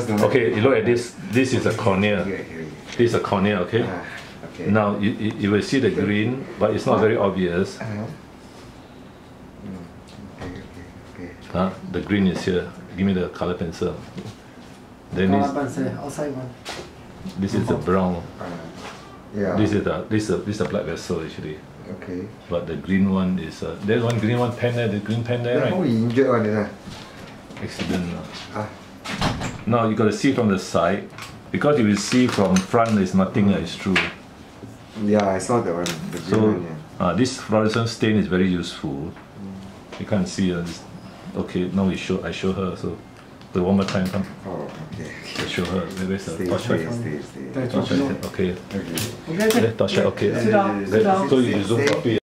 Okay, you look at this. This is a cornea. Okay, okay. This is a cornea, okay? Ah, okay. Now, you, you, you will see the green, but it's not very obvious. Uh-huh. Mm, Okay, okay, okay. Huh? The green is here. Give me the color pencil. Then Color this, pencil outside one. this is the brown. Uh, yeah. This is the this is a, this is a black vessel actually. okay. But the green one is uh, there's one green one pen there, the green pen there, How right? we injured one? Accident. uh. Ah, Now you got to see from the side because if you see from front, it's nothing. Uh, it's true. yeah, I saw that one. The So one, yeah. uh, this fluorescent stain is very useful. You can't see. Uh, this, okay, now we show. I show her. So, the one more time. Come. Oh, okay. I show her. Where- Where's the Stay, torchlight? stay, stay, stay. That's Torchlight. okay. Okay. Okay. Okay, okay. Torchlight. Okay. Sit down, sit down. So you zoom Stay. copy.